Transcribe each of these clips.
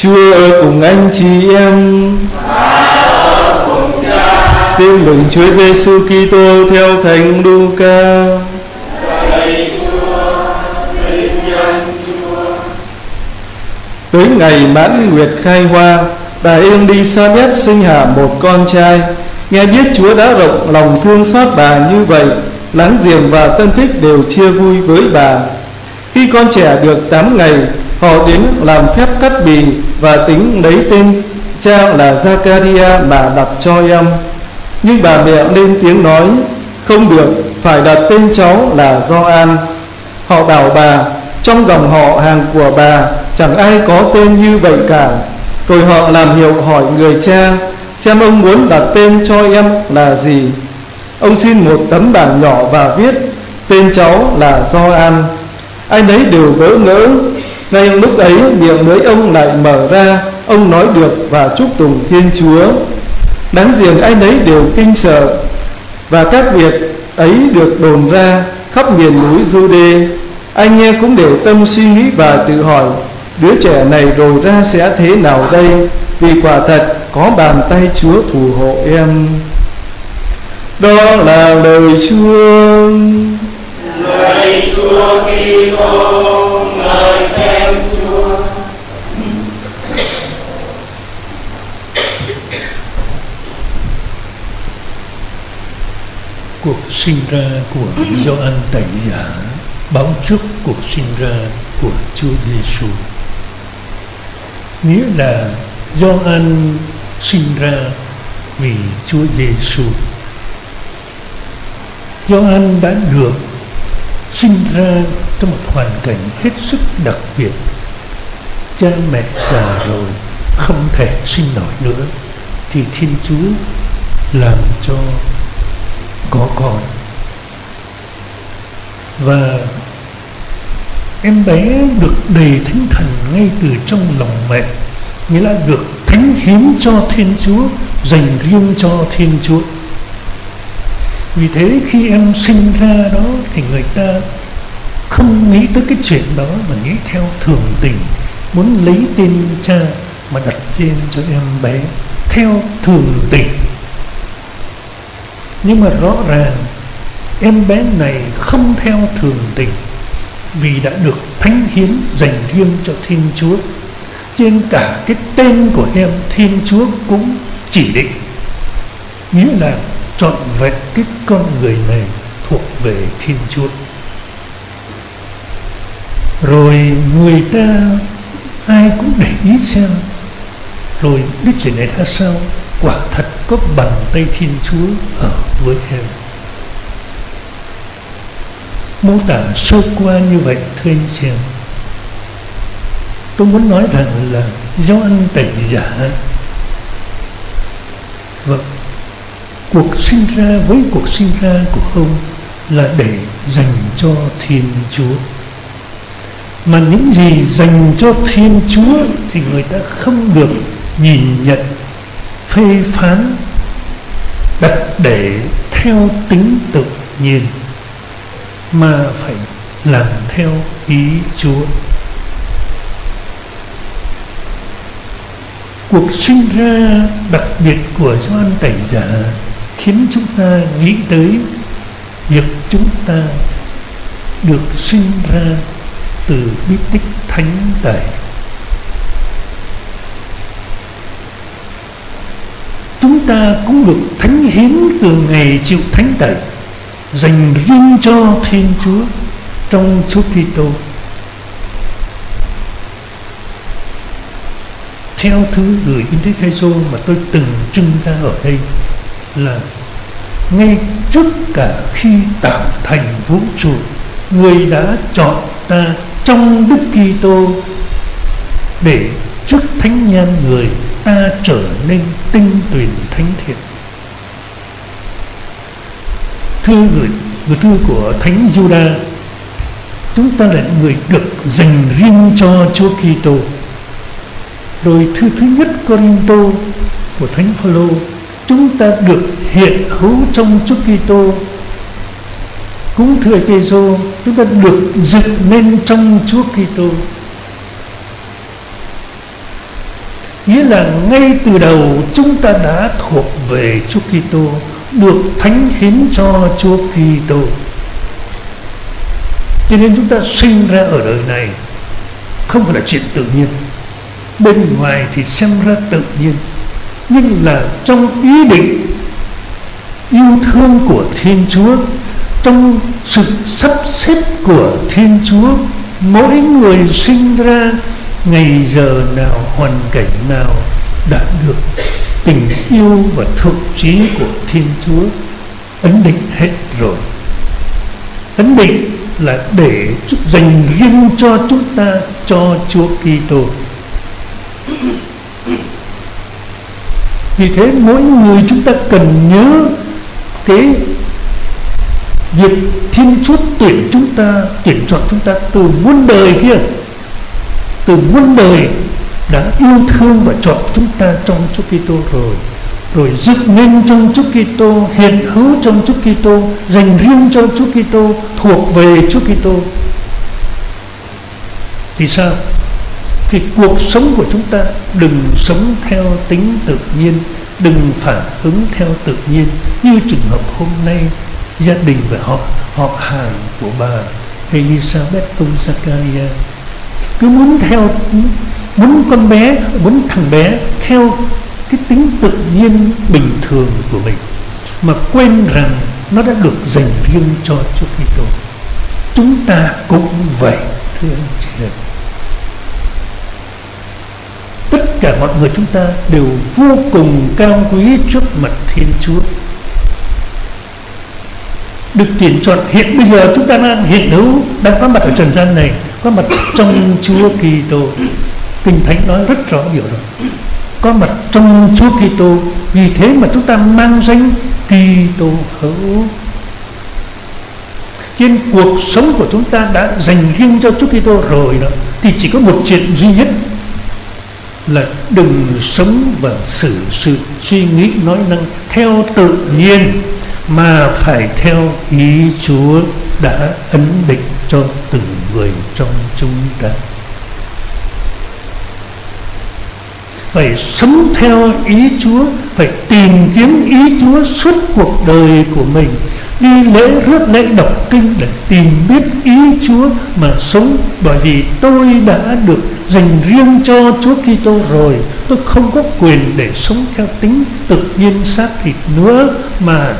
Chúa ở cùng anh chị em. Tin mừng Chúa Giêsu Kitô theo Thánh Luca. Tới ngày mãn nguyệt khai hoa, bà Yên đi sa biết sinh hạ một con trai. Nghe biết Chúa đã rộng lòng thương xót bà như vậy, láng giềng và tân thích đều chia vui với bà. Khi con trẻ được 8 ngày, họ đến làm phép cắt bì và tính lấy tên cha là Zakaria mà đặt cho em. Nhưng bà mẹ lên tiếng nói, không được, phải đặt tên cháu là Gioan. Họ bảo bà, trong dòng họ hàng của bà chẳng ai có tên như vậy cả. Rồi họ làm hiệu hỏi người cha, xem ông muốn đặt tên cho em là gì. Ông xin một tấm bảng nhỏ và viết tên cháu là Gioan. Ai nấy đều vỡ ngỡ. Ngay lúc ấy miệng lưỡi ông lại mở ra, ông nói được và chúc tùng Thiên Chúa. Đáng giềng ai nấy đều kinh sợ và các việc ấy được đồn ra khắp miền núi Jude. Ai nghe cũng đều tâm suy nghĩ và tự hỏi đứa trẻ này rồi ra sẽ thế nào đây? Vì quả thật có bàn tay Chúa phù hộ em. Đó là lời Chúa. Lời Chúa Kitô, sinh ra của Gioan Tẩy Giả báo trước cuộc sinh ra của Chúa Giêsu. Nghĩa là Gioan sinh ra vì Chúa Giêsu. Gioan đã được sinh ra trong một hoàn cảnh hết sức đặc biệt. Cha mẹ già rồi không thể sinh nổi nữa, thì Thiên Chúa làm cho có con. Và em bé được đầy thánh thần ngay từ trong lòng mẹ, nghĩa là được thánh hiến cho thiên chúa, dành riêng cho thiên chúa. Vì thế khi em sinh ra đó thì người ta không nghĩ tới cái chuyện đó mà nghĩ theo thường tình, muốn lấy tên cha mà đặt tên cho em bé, theo thường tình nhưng mà rõ ràng, em bé này không theo thường tình, vì đã được thánh hiến dành riêng cho thiên chúa. Trên cả cái tên của em, thiên chúa cũng chỉ định. Nghĩa là trọn vẹn cái con người này thuộc về thiên chúa. Rồi người ta ai cũng để ý xem. Rồi đức trời này ra sao? Quả thật có bàn tay thiên chúa ở với em. Mô tả sơ qua như vậy, thưa anh chị em, tôi muốn nói rằng là do ăn tẩy giả. Và cuộc sinh ra, với cuộc sinh ra của ông là để dành cho thiên chúa. Mà những gì dành cho thiên chúa thì người ta không được nhìn nhận phê phán, đặt để theo tính tự nhiên, mà phải làm theo ý Chúa. Cuộc sinh ra đặc biệt của Gioan Tẩy Giả khiến chúng ta nghĩ tới việc chúng ta được sinh ra từ bí tích thánh tẩy chúng ta cũng được thánh hiến từ ngày chịu thánh tẩy dành riêng cho Thiên Chúa trong Chúa Kitô. Theo thứ gửi Indicatio mà tôi từng trưng ra ở đây là ngay trước cả khi tạo thành vũ trụ, người đã chọn ta trong Đức Kitô để trước thánh nhan người ta trở nên tinh tuyền thánh thiện. Thư gửi gửi thư của thánh Juda chúng ta là người được dành riêng cho Chúa Kitô. Rồi thư thứ nhất Corinto của thánh Phaolô, chúng ta được hiện hữu trong Chúa Kitô. Cũng thưa Efeso chúng ta được dựng nên trong Chúa Kitô. Nghĩa là ngay từ đầu chúng ta đã thuộc về Chúa Kitô, được thánh hiến cho Chúa Kitô. Cho nên chúng ta sinh ra ở đời này không phải là chuyện tự nhiên. Bên ngoài thì xem ra tự nhiên, nhưng là trong ý định, yêu thương của Thiên Chúa, trong sự sắp xếp của Thiên Chúa, mỗi người sinh ra ngày giờ nào, hoàn cảnh nào đã được tình yêu và thượng trí của Thiên Chúa ấn định hết rồi? Ấn định là để dành riêng cho chúng ta, cho Chúa Kitô. Vì thế mỗi người chúng ta cần nhớ cái việc Thiên Chúa tuyển chúng ta, tuyển chọn chúng ta từ muôn đời kia từ muôn đời đã yêu thương và chọn chúng ta trong Chúa Kitô rồi rồi dựng nên trong Chúa Kitô, hiện hữu trong Chúa Kitô, dành riêng cho Chúa Kitô, thuộc về Chúa Kitô. Thì sao? Thì cuộc sống của chúng ta đừng sống theo tính tự nhiên, đừng phản ứng theo tự nhiên. Như trường hợp hôm nay, gia đình và họ họ hàng của bà Elizabeth ông Zakaria cứ muốn theo, muốn con bé, muốn thằng bé theo cái tính tự nhiên bình thường của mình, mà quên rằng nó đã được dành riêng cho Chúa Kitô. Chúng ta cũng vậy, thưa anh chị em. Tất cả mọi người chúng ta đều vô cùng cao quý trước mặt Thiên Chúa. Được tuyển chọn hiện bây giờ chúng ta đang hiện hữu, đang có mặt ở trần gian này có mặt trong Chúa Kitô. Kinh thánh nói rất rõ điều đó. Có mặt trong Chúa Kitô, vì thế mà chúng ta mang danh Kitô hữu. Trên cuộc sống của chúng ta đã dành riêng cho Chúa Kitô rồi đó, thì chỉ có một chuyện duy nhất là đừng sống và xử sự suy nghĩ nói năng theo tự nhiên, mà phải theo ý Chúa đã ấn định cho từng người trong chúng ta. Phải sống theo ý Chúa, phải tìm kiếm ý Chúa suốt cuộc đời của mình, đi lễ rước lễ đọc kinh để tìm biết ý Chúa mà sống. Bởi vì tôi đã được dành riêng cho Chúa Kitô rồi, tôi không có quyền để sống theo tính tự nhiên xác thịt nữa, mà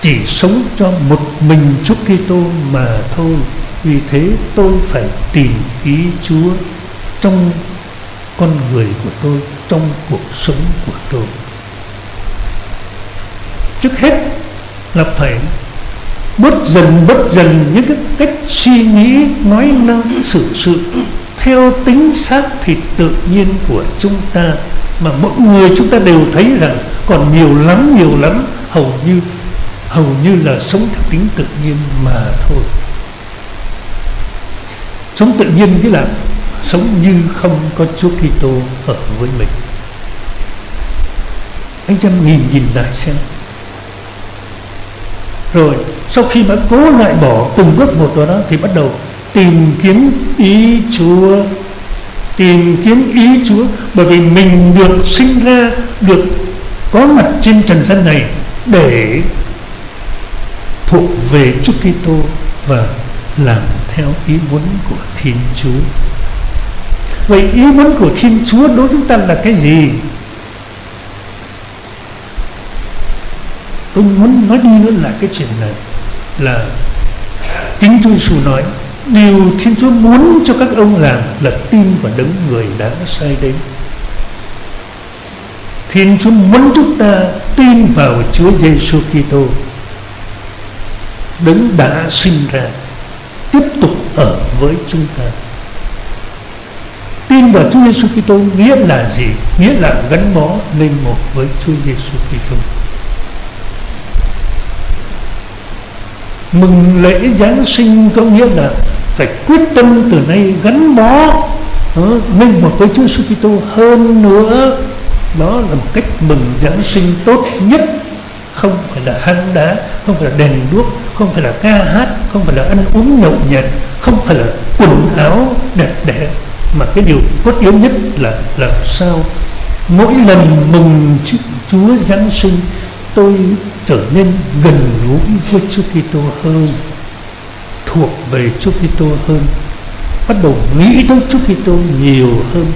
chỉ sống cho một mình Chúa Kitô mà thôi vì thế tôi phải tìm ý Chúa trong con người của tôi, trong cuộc sống của tôi. Trước hết là phải bớt dần bớt dần những cái cách suy nghĩ, nói năng, xử sự theo tính xác thịt tự nhiên của chúng ta mà mỗi người chúng ta đều thấy rằng còn nhiều lắm nhiều lắm, hầu như hầu như là sống theo tính tự nhiên mà thôi sống tự nhiên nghĩa là sống như không có Chúa Kitô ở với mình. Anh chăm nhìn nhìn lại xem. Rồi, sau khi mà cố loại bỏ từng bước một đó, thì bắt đầu tìm kiếm ý Chúa, tìm kiếm ý Chúa. Bởi vì mình được sinh ra, được có mặt trên trần gian này để thuộc về Chúa Kitô và làm theo ý muốn của Thiên Chúa. Vậy ý muốn của Thiên Chúa đối với chúng ta là cái gì? Tôi muốn nói đi nữa là cái chuyện này là chính Chúa Giêsu nói, điều Thiên Chúa muốn cho các ông làm là tin vào đấng người đã sai đến. Thiên Chúa muốn chúng ta tin vào Chúa Giêsu Kitô, đấng đã sinh ra tiếp tục ở với chúng ta. Tin vào Chúa Giêsu Kitô nghĩa là gì? Nghĩa là gắn bó lên một với Chúa Giêsu Kitô. Mừng lễ Giáng sinh có nghĩa là phải quyết tâm từ nay gắn bó ờ, lên một với Chúa Giêsu Kitô hơn nữa. Đó là một cách mừng Giáng sinh tốt nhất không phải là hăng đá, không phải là đèn đuốc, không phải là ca hát, không phải là ăn uống nhậu nhẹt, không phải là quần áo đẹp đẽ, mà cái điều cốt yếu nhất là làm sao? Mỗi lần mừng Chúa Giáng sinh, tôi trở nên gần gũi với Chúa Kitô hơn, thuộc về Chúa Kitô hơn, bắt đầu nghĩ tới Chúa Kitô nhiều hơn,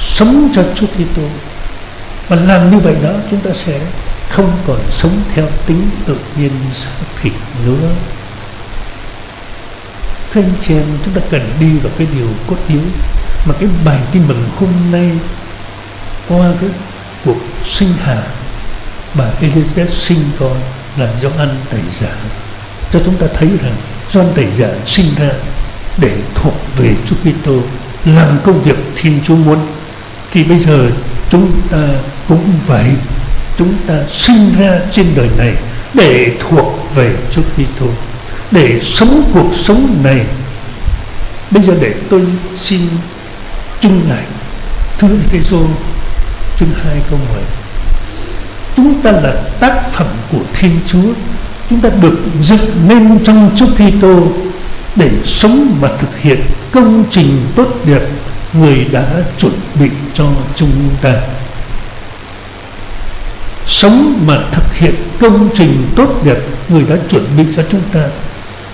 sống cho Chúa Kitô. Và làm như vậy đó, chúng ta sẽ không còn sống theo tính tự nhiên xác thịt nữa. Thưa anh chị em, chúng ta cần đi vào cái điều cốt yếu mà cái bài tin mừng hôm nay qua cái cuộc sinh hạ bà Elizabeth sinh con là do ăn tẩy giả. Cho chúng ta thấy rằng do tẩy giả sinh ra để thuộc về Chúa Kitô, làm công việc Thiên Chúa muốn, thì bây giờ chúng ta cũng vậy chúng ta sinh ra trên đời này để thuộc về Chúa Kitô, để sống cuộc sống này. Bây giờ để tôi xin chung lại thưa Efeso chương 2 câu 10 chúng ta là tác phẩm của Thiên Chúa, chúng ta được dựng nên trong Chúa Kitô để sống và thực hiện công trình tốt đẹp người đã chuẩn bị cho chúng ta sống mà thực hiện công trình tốt đẹp người đã chuẩn bị cho chúng ta.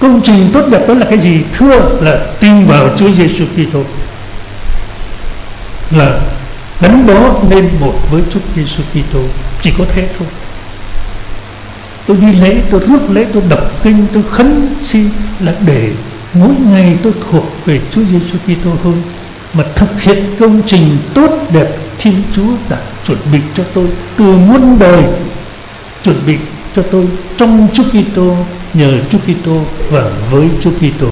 Công trình tốt đẹp đó là cái gì? Thưa là tin vào Chúa Giêsu Kitô. Là gắn bó nên một với Chúa Giêsu Kitô. Chỉ có thế thôi. Tôi đi lễ, tôi rước lễ, tôi đọc kinh, tôi khấn xin là để mỗi ngày tôi thuộc về Chúa Giêsu Kitô hơn. Mà thực hiện công trình tốt đẹp Thiên Chúa đã chuẩn bị cho tôi từ muôn đời, chuẩn bị cho tôi trong Chúa Kitô, nhờ Chúa Kitô và với Chúa Kitô.